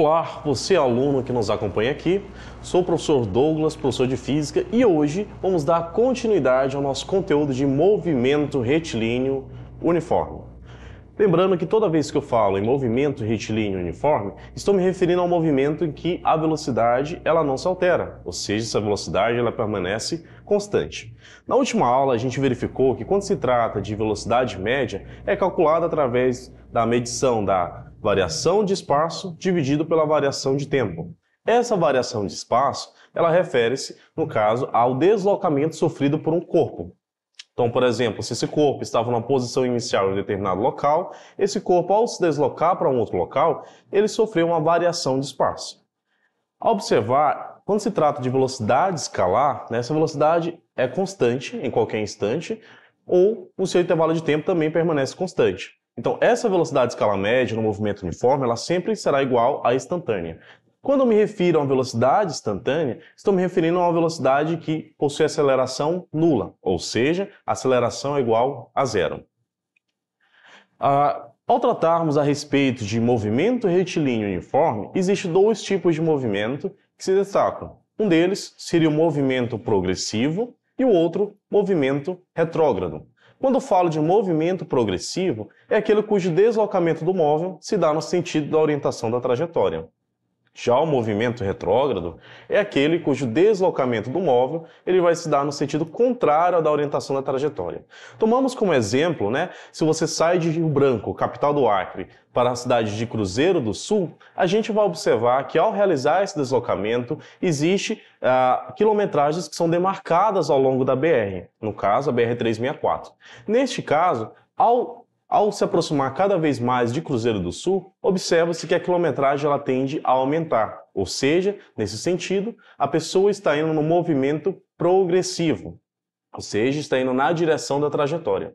Olá, você é aluno que nos acompanha aqui. Sou o professor Douglas, professor de Física, e hoje vamos dar continuidade ao nosso conteúdo de movimento retilíneo uniforme. Lembrando que toda vez que eu falo em movimento retilíneo uniforme, estou me referindo ao movimento em que a velocidade ela não se altera, ou seja, essa velocidade ela permanece constante. Na última aula a gente verificou que quando se trata de velocidade média, é calculada através da medição da variação de espaço dividido pela variação de tempo. Essa variação de espaço, ela refere-se, no caso, ao deslocamento sofrido por um corpo. Então, por exemplo, se esse corpo estava numa posição inicial em determinado local, esse corpo, ao se deslocar para um outro local, ele sofreu uma variação de espaço. Ao observar, quando se trata de velocidade escalar, né, essa velocidade é constante em qualquer instante, ou o seu intervalo de tempo também permanece constante. Então, essa velocidade escala média no movimento uniforme, ela sempre será igual à instantânea. Quando eu me refiro a uma velocidade instantânea, estou me referindo a uma velocidade que possui aceleração nula, ou seja, aceleração é igual a zero. Ah, ao tratarmos a respeito de movimento retilíneo uniforme, existem dois tipos de movimento que se destacam. Um deles seria o movimento progressivo e o outro, movimento retrógrado. Quando falo de movimento progressivo, é aquele cujo deslocamento do móvel se dá no sentido da orientação da trajetória. Já o movimento retrógrado é aquele cujo deslocamento do móvel ele vai se dar no sentido contrário ao da orientação da trajetória. Tomamos como exemplo, né, se você sai de Rio Branco, capital do Acre, para a cidade de Cruzeiro do Sul, a gente vai observar que ao realizar esse deslocamento existe ah, quilometragens que são demarcadas ao longo da BR, no caso a BR 364. Neste caso, ao ao se aproximar cada vez mais de Cruzeiro do Sul, observa-se que a quilometragem ela tende a aumentar, ou seja, nesse sentido, a pessoa está indo no movimento progressivo, ou seja, está indo na direção da trajetória.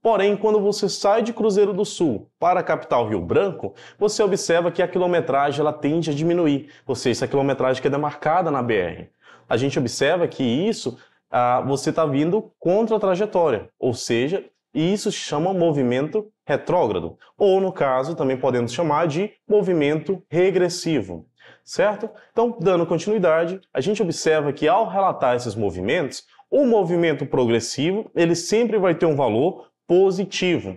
Porém, quando você sai de Cruzeiro do Sul para a capital Rio Branco, você observa que a quilometragem ela tende a diminuir, ou seja, essa quilometragem que é demarcada na BR. A gente observa que isso ah, você está vindo contra a trajetória, ou seja, e isso se chama movimento retrógrado, ou no caso também podemos chamar de movimento regressivo, certo? Então, dando continuidade, a gente observa que ao relatar esses movimentos, o movimento progressivo, ele sempre vai ter um valor positivo.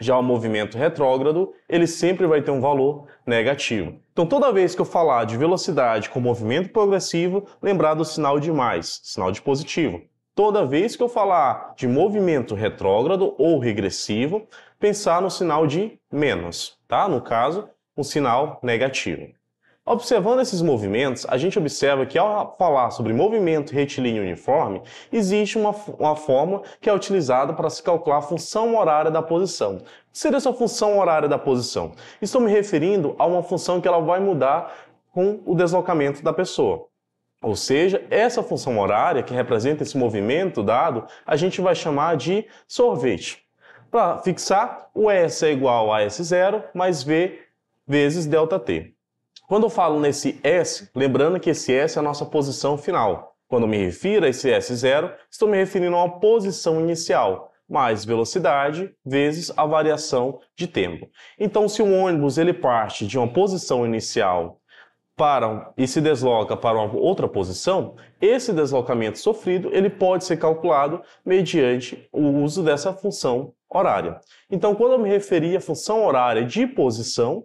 Já o movimento retrógrado, ele sempre vai ter um valor negativo. Então, toda vez que eu falar de velocidade com movimento progressivo, lembrar do sinal de mais, sinal de positivo toda vez que eu falar de movimento retrógrado ou regressivo, pensar no sinal de menos, tá? No caso, um sinal negativo. Observando esses movimentos, a gente observa que ao falar sobre movimento retilíneo uniforme, existe uma, uma fórmula que é utilizada para se calcular a função horária da posição. O que seria essa função horária da posição? Estou me referindo a uma função que ela vai mudar com o deslocamento da pessoa. Ou seja, essa função horária que representa esse movimento dado, a gente vai chamar de sorvete. Para fixar, o S é igual a S0 mais V vezes ΔT. Quando eu falo nesse S, lembrando que esse S é a nossa posição final. Quando me refiro a esse S0, estou me referindo a uma posição inicial, mais velocidade vezes a variação de tempo. Então, se o ônibus ele parte de uma posição inicial para e se desloca para uma outra posição, esse deslocamento sofrido ele pode ser calculado mediante o uso dessa função horária. Então, quando eu me referi à função horária de posição,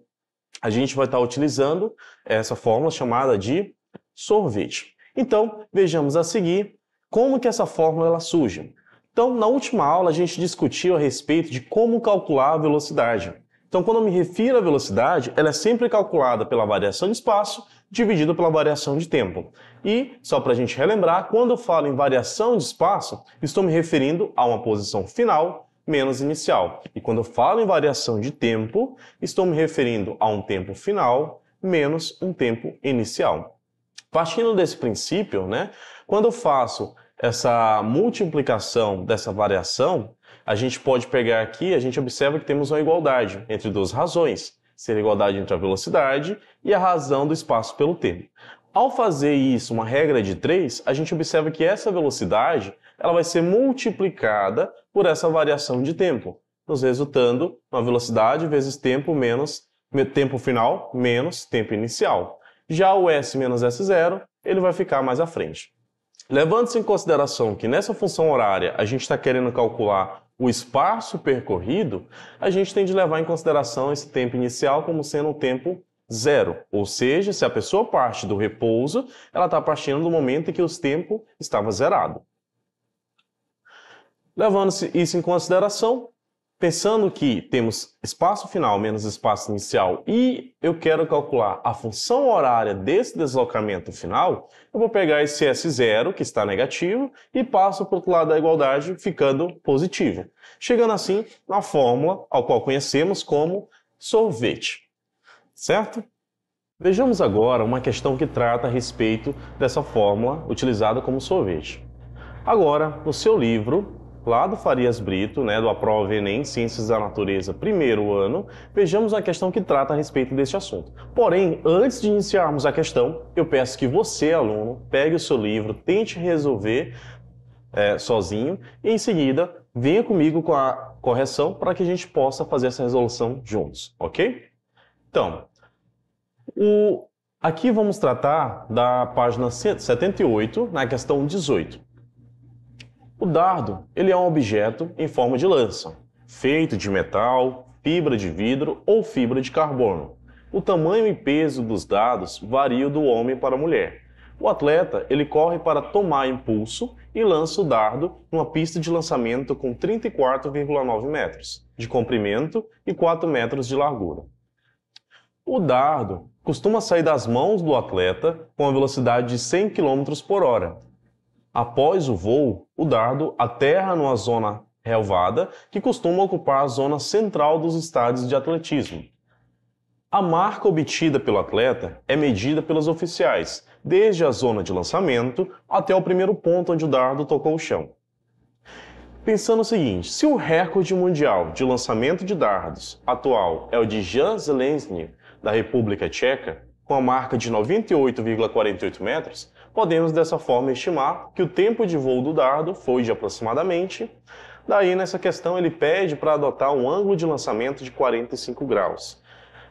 a gente vai estar utilizando essa fórmula chamada de sorvete. Então, vejamos a seguir como que essa fórmula ela surge. Então, na última aula a gente discutiu a respeito de como calcular a velocidade. Então, quando eu me refiro à velocidade, ela é sempre calculada pela variação de espaço dividido pela variação de tempo. E, só para a gente relembrar, quando eu falo em variação de espaço, estou me referindo a uma posição final menos inicial. E quando eu falo em variação de tempo, estou me referindo a um tempo final menos um tempo inicial. Partindo desse princípio, né, quando eu faço essa multiplicação dessa variação, a gente pode pegar aqui, a gente observa que temos uma igualdade entre duas razões, ser igualdade entre a velocidade e a razão do espaço pelo tempo. Ao fazer isso, uma regra de 3, a gente observa que essa velocidade ela vai ser multiplicada por essa variação de tempo, nos resultando uma velocidade vezes tempo menos tempo final menos tempo inicial. Já o S menos S0, ele vai ficar mais à frente. Levando-se em consideração que nessa função horária a gente está querendo calcular o espaço percorrido, a gente tem de levar em consideração esse tempo inicial como sendo um tempo zero. Ou seja, se a pessoa parte do repouso, ela está partindo do momento em que o tempo estava zerado. Levando isso em consideração, pensando que temos espaço final menos espaço inicial e eu quero calcular a função horária desse deslocamento final, eu vou pegar esse S0, que está negativo, e passo para o outro lado da igualdade, ficando positivo. Chegando assim na fórmula ao qual conhecemos como sorvete. Certo? Vejamos agora uma questão que trata a respeito dessa fórmula utilizada como sorvete. Agora, no seu livro, lá do Farias Brito, né, do Aprova Enem Ciências da Natureza, primeiro ano, vejamos a questão que trata a respeito deste assunto. Porém, antes de iniciarmos a questão, eu peço que você, aluno, pegue o seu livro, tente resolver é, sozinho e, em seguida, venha comigo com a correção para que a gente possa fazer essa resolução juntos, ok? Então, o... aqui vamos tratar da página 78, na questão 18. O dardo ele é um objeto em forma de lança, feito de metal, fibra de vidro ou fibra de carbono. O tamanho e peso dos dados variam do homem para a mulher. O atleta ele corre para tomar impulso e lança o dardo numa pista de lançamento com 34,9 metros de comprimento e 4 metros de largura. O dardo costuma sair das mãos do atleta com a velocidade de 100 km por hora Após o voo, o dardo aterra numa zona relvada que costuma ocupar a zona central dos estádios de atletismo. A marca obtida pelo atleta é medida pelos oficiais, desde a zona de lançamento até o primeiro ponto onde o dardo tocou o chão. Pensando o seguinte, se o recorde mundial de lançamento de dardos atual é o de Jan Zelensky, da República Tcheca, com a marca de 98,48 metros, podemos dessa forma estimar que o tempo de voo do dardo foi de aproximadamente. Daí, nessa questão, ele pede para adotar um ângulo de lançamento de 45 graus.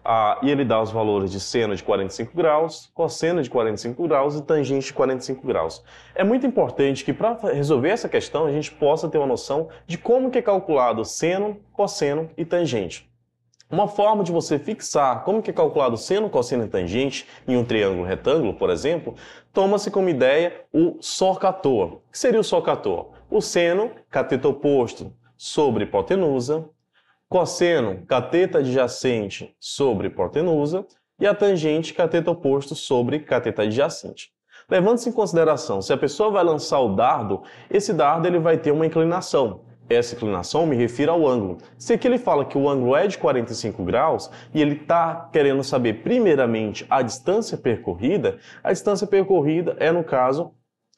Ah, e ele dá os valores de seno de 45 graus, cosseno de 45 graus e tangente de 45 graus. É muito importante que para resolver essa questão a gente possa ter uma noção de como que é calculado seno, cosseno e tangente. Uma forma de você fixar como que é calculado seno, cosseno e tangente em um triângulo retângulo, por exemplo, toma-se como ideia o socator. O que seria o socator? O seno, cateto oposto sobre hipotenusa, cosseno, cateto adjacente sobre hipotenusa e a tangente, cateto oposto sobre cateto adjacente. Levando-se em consideração, se a pessoa vai lançar o dardo, esse dardo ele vai ter uma inclinação. Essa inclinação me refiro ao ângulo. Se aqui ele fala que o ângulo é de 45 graus e ele está querendo saber primeiramente a distância percorrida, a distância percorrida é, no caso,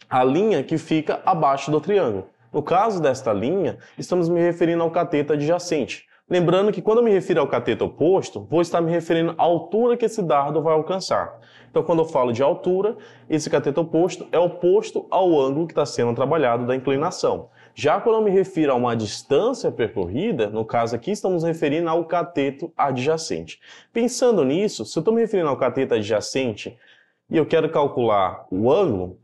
a linha que fica abaixo do triângulo. No caso desta linha, estamos me referindo ao cateto adjacente. Lembrando que quando eu me refiro ao cateto oposto, vou estar me referindo à altura que esse dardo vai alcançar. Então, quando eu falo de altura, esse cateto oposto é oposto ao ângulo que está sendo trabalhado da inclinação. Já quando eu me refiro a uma distância percorrida, no caso aqui estamos referindo ao cateto adjacente. Pensando nisso, se eu estou me referindo ao cateto adjacente e eu quero calcular o ângulo,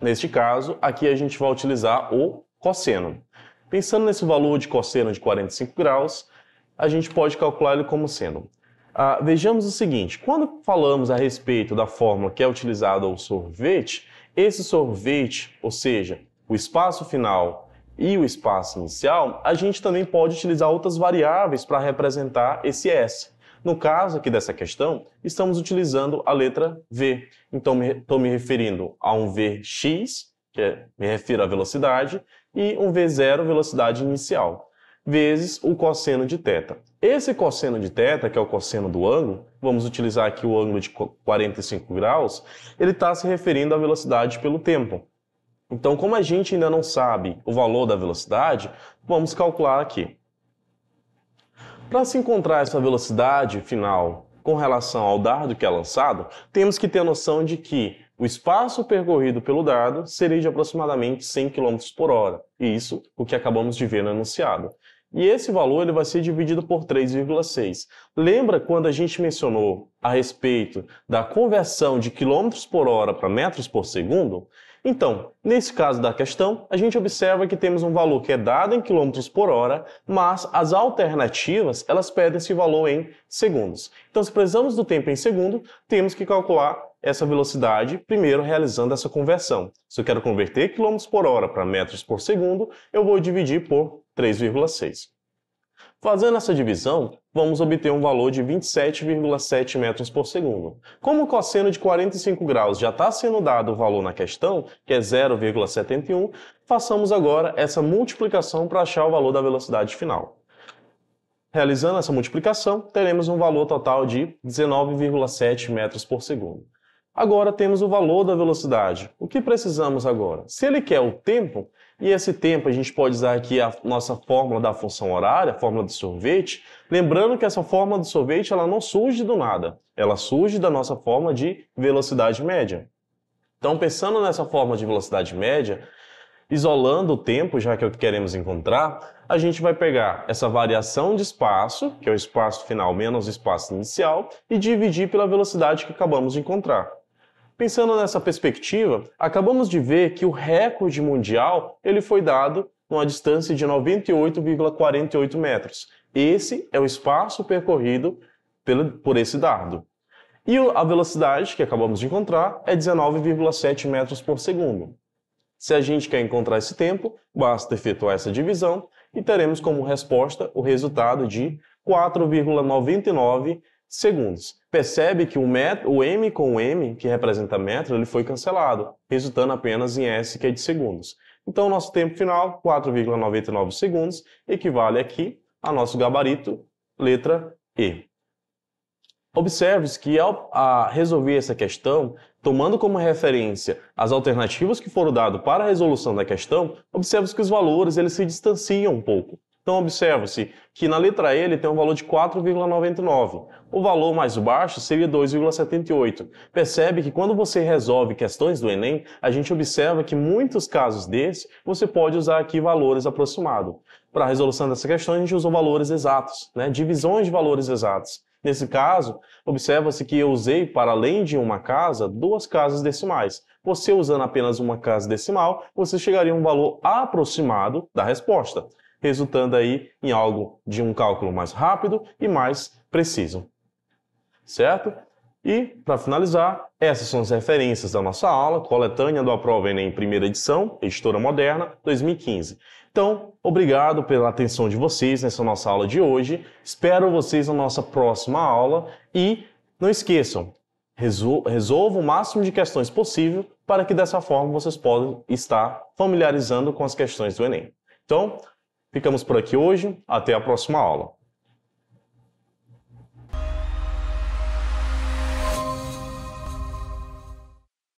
neste caso, aqui a gente vai utilizar o cosseno. Pensando nesse valor de cosseno de 45 graus, a gente pode calcular ele como sendo. Ah, vejamos o seguinte, quando falamos a respeito da fórmula que é utilizada o sorvete, esse sorvete, ou seja, o espaço final e o espaço inicial, a gente também pode utilizar outras variáveis para representar esse S. No caso aqui dessa questão, estamos utilizando a letra V. Então, estou me, referindo a um Vx, que é, me refiro à velocidade, e um V0, velocidade inicial, vezes o cosseno de θ. Esse cosseno de θ, que é o cosseno do ângulo, vamos utilizar aqui o ângulo de 45 graus, ele está se referindo à velocidade pelo tempo. Então, como a gente ainda não sabe o valor da velocidade, vamos calcular aqui. Para se encontrar essa velocidade final com relação ao dardo que é lançado, temos que ter a noção de que o espaço percorrido pelo dardo seria de aproximadamente 100 km por hora. E isso o que acabamos de ver no enunciado. e esse valor ele vai ser dividido por 3,6. Lembra quando a gente mencionou a respeito da conversão de quilômetros por hora para metros por segundo? Então, nesse caso da questão, a gente observa que temos um valor que é dado em quilômetros por hora, mas as alternativas elas pedem esse valor em segundos. Então, se precisamos do tempo em segundo, temos que calcular essa velocidade primeiro realizando essa conversão. Se eu quero converter quilômetros por hora para metros por segundo, eu vou dividir por 3,6. Fazendo essa divisão, vamos obter um valor de 27,7 metros por segundo. Como o cosseno de 45 graus já está sendo dado o valor na questão, que é 0,71, façamos agora essa multiplicação para achar o valor da velocidade final. Realizando essa multiplicação, teremos um valor total de 19,7 metros por segundo. Agora temos o valor da velocidade. O que precisamos agora? Se ele quer o tempo, e esse tempo a gente pode usar aqui a nossa fórmula da função horária, a fórmula do sorvete, lembrando que essa fórmula do sorvete ela não surge do nada, ela surge da nossa fórmula de velocidade média. Então, pensando nessa fórmula de velocidade média, isolando o tempo, já que é o que queremos encontrar, a gente vai pegar essa variação de espaço, que é o espaço final menos o espaço inicial, e dividir pela velocidade que acabamos de encontrar. Pensando nessa perspectiva, acabamos de ver que o recorde mundial ele foi dado numa distância de 98,48 metros. Esse é o espaço percorrido por esse dardo. E a velocidade que acabamos de encontrar é 19,7 metros por segundo. Se a gente quer encontrar esse tempo, basta efetuar essa divisão e teremos como resposta o resultado de 4,99 segundos. Percebe que o, metro, o m com o m, que representa metro, ele foi cancelado, resultando apenas em s, que é de segundos. Então, nosso tempo final, 4,99 segundos, equivale aqui a nosso gabarito, letra E. Observe que ao resolver essa questão, tomando como referência as alternativas que foram dadas para a resolução da questão, observe que os valores eles se distanciam um pouco. Então, observa-se que na letra E ele tem um valor de 4,99. O valor mais baixo seria 2,78. Percebe que quando você resolve questões do Enem, a gente observa que muitos casos desses você pode usar aqui valores aproximados. Para a resolução dessa questão, a gente usou valores exatos, né? divisões de valores exatos. Nesse caso, observa-se que eu usei, para além de uma casa, duas casas decimais. Você usando apenas uma casa decimal, você chegaria a um valor aproximado da resposta resultando aí em algo de um cálculo mais rápido e mais preciso. Certo? E, para finalizar, essas são as referências da nossa aula, coletânea do Aprova Enem primeira edição, editora moderna, 2015. Então, obrigado pela atenção de vocês nessa nossa aula de hoje. Espero vocês na nossa próxima aula e não esqueçam, resolva o máximo de questões possível para que dessa forma vocês possam estar familiarizando com as questões do Enem. Então, Ficamos por aqui hoje, até a próxima aula.